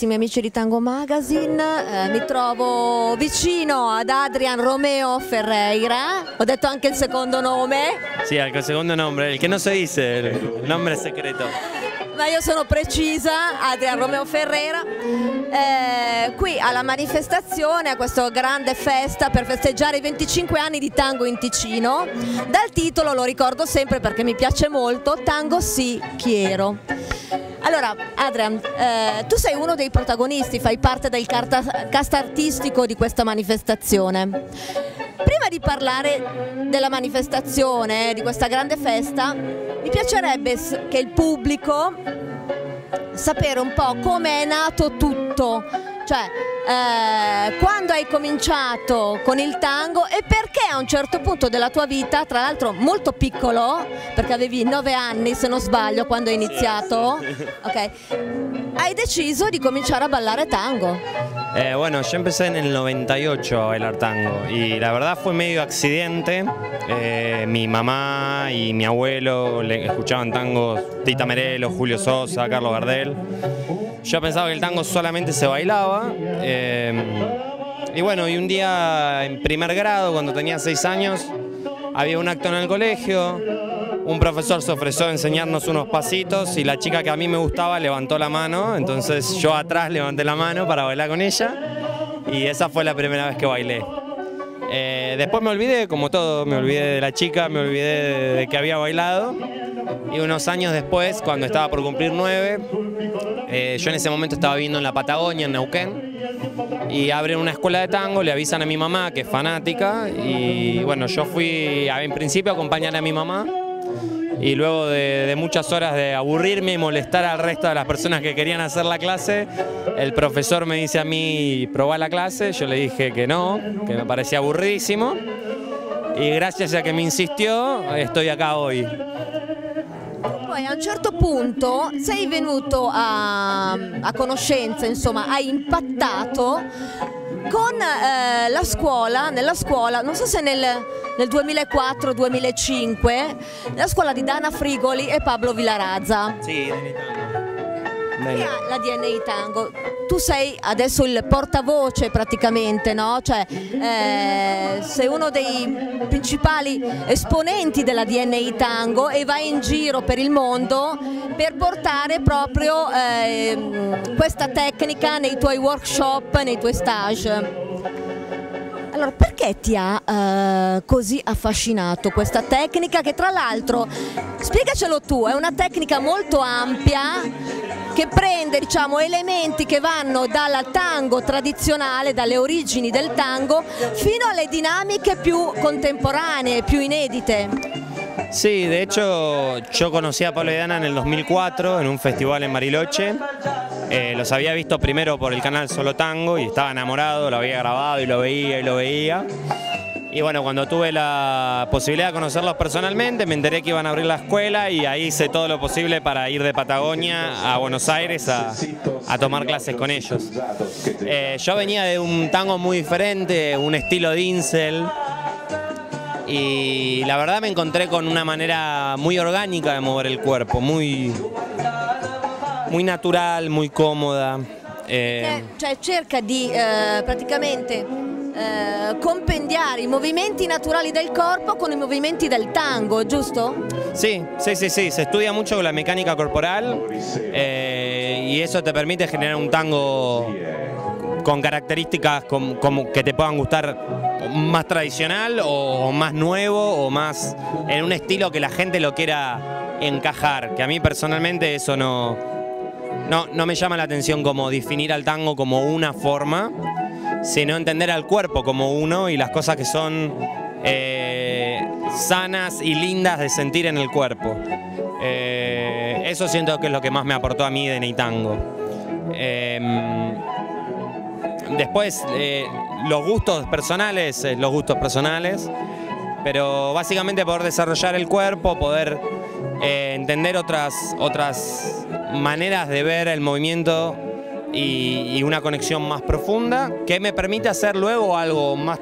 carissimi amici di Tango Magazine, eh, mi trovo vicino ad Adrian Romeo Ferreira, ho detto anche il secondo nome. Sì, anche il secondo nome, il che non si dice, il nome segreto. Ma io sono precisa, Adrian Romeo Ferreira, eh, qui alla manifestazione, a questa grande festa per festeggiare i 25 anni di Tango in Ticino, dal titolo lo ricordo sempre perché mi piace molto, Tango Si Chiero. Allora, Adrian, eh, tu sei uno dei protagonisti, fai parte del cast artistico di questa manifestazione. Prima di parlare della manifestazione, di questa grande festa, mi piacerebbe che il pubblico sapere un po' come è nato tutto, cioè eh, quando hai cominciato con il tango e perché a un certo punto della tua vita, tra l'altro molto piccolo, perché avevi nove anni se non sbaglio quando hai iniziato, okay, hai deciso di cominciare a ballare tango. Eh, bueno, yo empecé en el 98 a bailar tango y la verdad fue medio accidente. Eh, mi mamá y mi abuelo le escuchaban tangos Tita Merelo, Julio Sosa, Carlos Gardel. Yo pensaba que el tango solamente se bailaba. Eh, y bueno, y un día en primer grado, cuando tenía seis años, había un acto en el colegio, un profesor se ofreció a enseñarnos unos pasitos y la chica que a mí me gustaba levantó la mano, entonces yo atrás levanté la mano para bailar con ella y esa fue la primera vez que bailé. Eh, después me olvidé, como todo, me olvidé de la chica, me olvidé de, que había bailado y unos años después, cuando estaba por cumplir nueve, eh, yo en ese momento estaba viviendo en la Patagonia, en Neuquén, y abren una escuela de tango, le avisan a mi mamá que es fanática y bueno, yo fui en principio a acompañar a mi mamá y luego de, muchas horas de aburrirme y molestar al resto de las personas que querían hacer la clase, el profesor me dice a mí, probá la clase, yo le dije que no, que me parecía aburridísimo y gracias a que me insistió estoy acá hoy. Poi a un certo punto sei venuto a, a conoscenza, insomma, hai impattato con eh, la scuola, nella scuola, non so se nel, nel 2004-2005, la scuola di Dana Frigoli e Pablo Villarazza. Sì, la DNI Tango. Tu sei adesso il portavoce praticamente, no? Cioè, eh, sei uno dei principali esponenti della DNI Tango e vai in giro per il mondo per portare proprio eh, questa tecnica nei tuoi workshop, nei tuoi stage. Allora, perché ti ha uh, così affascinato questa tecnica che tra l'altro, spiegacelo tu, è una tecnica molto ampia che prende diciamo, elementi che vanno dal tango tradizionale, dalle origini del tango, fino alle dinamiche più contemporanee, più inedite. Sí, de hecho yo conocí a Pablo Dana en el 2004 en un festival en Mariloche. Eh, los había visto primero por el canal Solo Tango y estaba enamorado, lo había grabado y lo veía y lo veía. Y bueno, cuando tuve la posibilidad de conocerlos personalmente, me enteré que iban a abrir la escuela y ahí hice todo lo posible para ir de Patagonia a Buenos Aires a, tomar clases con ellos. Eh, yo venía de un tango muy diferente, un estilo Dinsel, y la verdad me encontré con una manera muy orgánica de mover el cuerpo, muy, muy natural, muy cómoda. Eh... Cioè, cerca di eh, eh, compendiare i movimenti naturali del corpo con i movimenti del tango, giusto? Sí, sí, sí, sí, se estudia mucho la mecánica corporal eh, y eso te permite generar un tango con características como, que te puedan gustar más tradicional o, más nuevo o más en un estilo que la gente lo quiera encajar, que a mí personalmente eso no, no, no me llama la atención como definir al tango como una forma, sino entender al cuerpo como uno y las cosas que son eh, sanas y lindas de sentir en el cuerpo. Eh, eso siento que es lo que más me aportó a mí de Neitango. Em, Después, eh, los gustos personales, los gustos personales, pero básicamente poder desarrollar el cuerpo, poder entender otras, otras maneras de ver el movimiento y, una conexión más profunda que me permite hacer luego algo más,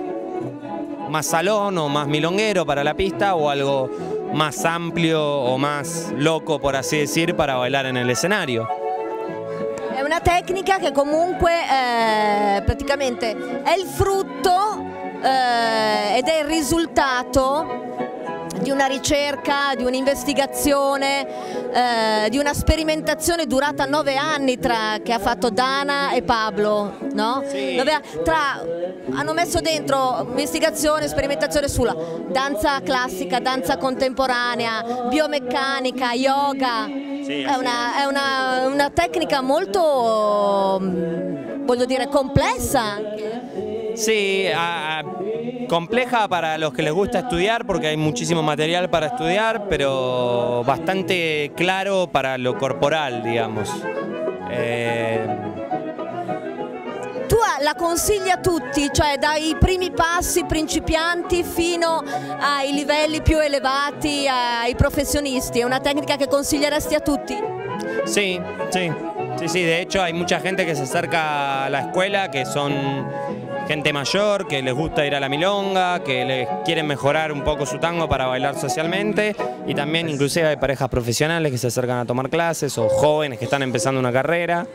más salón o más milonguero para la pista o algo más amplio o más loco, por así decir, para bailar en el escenario. una una tecnica che comunque eh, praticamente è il frutto eh, ed è il risultato di una ricerca, di un'investigazione, eh, di una sperimentazione durata nove anni tra, che ha fatto Dana e Pablo. No? Sì. Dove, tra, hanno messo dentro investigazione, sperimentazione sulla danza classica, danza contemporanea, biomeccanica, yoga. Sì, è una, è una, una tecnica molto, voglio dire, complessa anche. Sí, ah, compleja para los que les gusta estudiar porque hay muchísimo material para estudiar, pero bastante claro para lo corporal, digamos. Eh, Tu la consigli a tutti, cioè dai primi passi principianti fino ai livelli più elevati, ai professionisti, è una tecnica che consiglieresti a tutti? sí, sí, sí, sí. De hecho, hay mucha gente que se acerca a la escuela que son gente mayor, que les gusta ir a la milonga, que les quieren mejorar un poco su tango para bailar socialmente y también inclusive hay parejas profesionales que se acercan a tomar clases o jóvenes que están empezando una carrera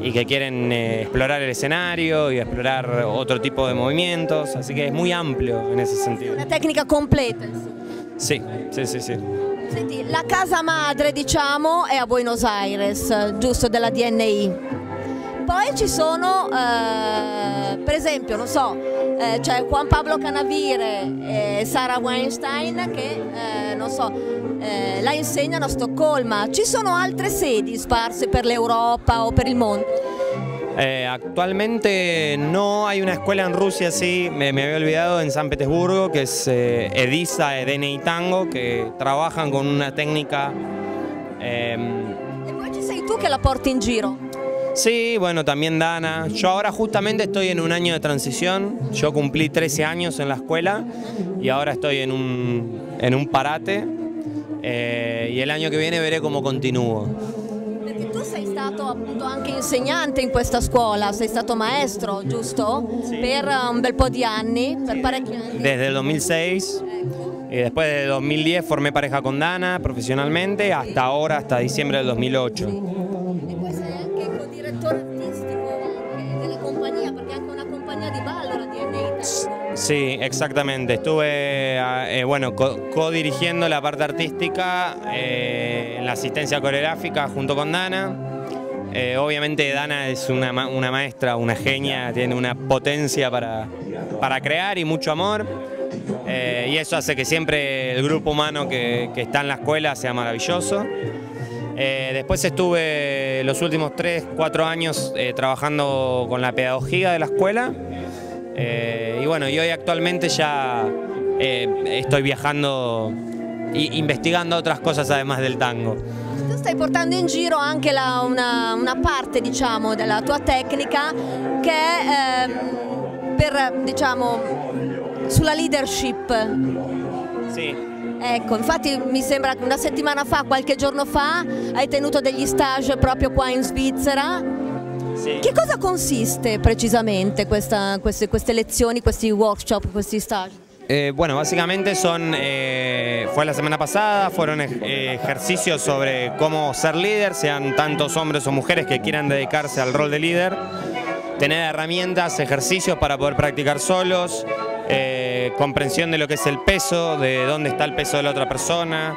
y que quieren eh, explorar el escenario y explorar otro tipo de movimientos, así que es muy amplio en ese sentido. Una tecnica completa. Sí, sí, sí, sí. Senti, la casa madre diciamo è a Buenos Aires, giusto, della DNI. Poi ci sono, eh, per esempio, non so, eh, c'è Juan Pablo Canavire e Sara Weinstein che, eh, non so, eh, la insegnano a Stoccolma. Ci sono altre sedi sparse per l'Europa o per il mondo? Eh, actualmente no hay una escuela en Rusia, sí, me, me había olvidado, en San Petersburgo, que es eh, Edisa e DNI Tango, que trabajan con una técnica... em, E poi ci sei tu che la porti in giro. Sí, bueno, también Dana. Yo ahora justamente estoy en un año de transición, yo cumplí 13 años en la escuela y ahora estoy en un, en un parate eh, y el año que viene veré cómo continúo. Perché tu sei stato appunto anche insegnante in questa scuola, sei stato maestro, giusto? Per eh, un bel po' di anni, per parecchi anni. Desde el 2006 y después de 2010 formé pareja con Dana profesionalmente hasta ahora, hasta diciembre del 2008. E Sí, exactamente. Estuve ah, eh, bueno, co- co-dirigiendo la parte artística eh, la asistencia coreográfica junto con Dana. Eh, obviamente Dana es una, una maestra, una genia, tiene una potencia para, para crear y mucho amor. Eh, y eso hace que siempre el grupo humano que, está en la escuela sea maravilloso. Después estuve los últimos 3, 4 años trabajando con la pedagogía de la escuela. Eh, y bueno, y hoy actualmente ya eh, estoy viajando e investigando otras cosas además del tango. Tu stai portando in giro anche la- una, una parte, diciamo, della tua tecnica che è ehm, per, diciamo, sulla leadership. Sí. Ecco, infatti mi sembra che una settimana fa, qualche giorno fa, hai tenuto degli stage proprio qua in Svizzera. Sí. Che cosa consiste precisamente questa- queste, queste lezioni, questi workshop, questi stage? Eh, bueno, básicamente son, eh, fue la semana pasada, fueron eh, ejercicios sobre cómo ser líder, sean tantos hombres o mujeres que quieran dedicarse al rol de líder, tener herramientas, ejercicios para poder practicar solos, comprensión de lo que es el peso, de dónde está el peso de la otra persona,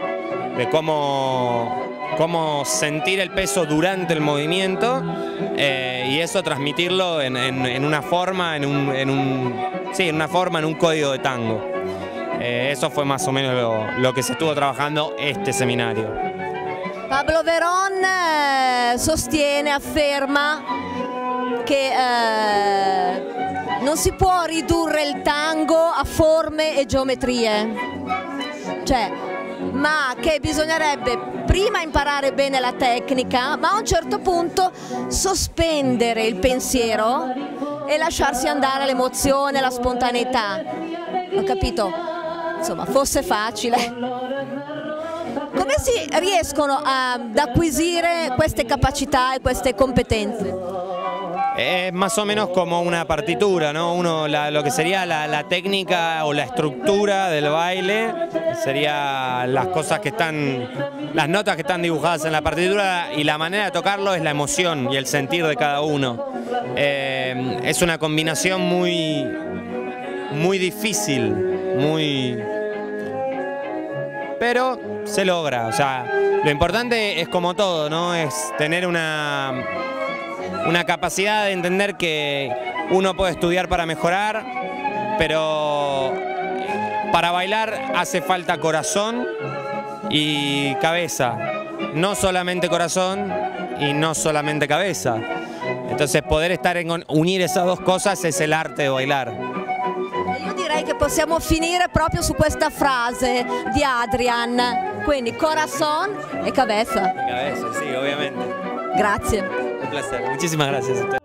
de cómo, cómo sentir el peso durante el movimiento eh, y eso transmitirlo en, una forma, en un, sí, en una forma, en un código de tango. Eh, eso fue más o menos lo, que se estuvo trabajando este seminario. Pablo Veron eh, sostiene, afferma che eh, non si può ridurre il tango a forme e geometrie, cioè, ma che bisognerebbe prima imparare bene la tecnica, ma a un certo punto sospendere il pensiero e lasciarsi andare all'emozione, alla spontaneità. Ho capito? Insomma, fosse facile. Come si riescono ad acquisire queste capacità e queste competenze? Es más o menos como una partitura, ¿no? Uno, lo que sería la, técnica o la estructura del baile, sería las cosas que están, las notas que están dibujadas en la partitura y la manera de tocarlo es la emoción y el sentir de cada uno. Eh, es una combinación muy, muy difícil, muy... Pero se logra, o sea, lo importante es como todo, ¿no? Es tener una una capacidad de entender que uno puede estudiar para mejorar, pero para bailar hace falta corazón y cabeza. No solamente corazón y no solamente cabeza. Entonces poder estar en unir esas dos cosas es el arte de bailar. Direi che possiamo finire proprio su questa frase di Adrian, quindi corazón e cabeza. Cabeza, sí, obviamente. Grazie. Placer. Muchísimas gracias. A usted.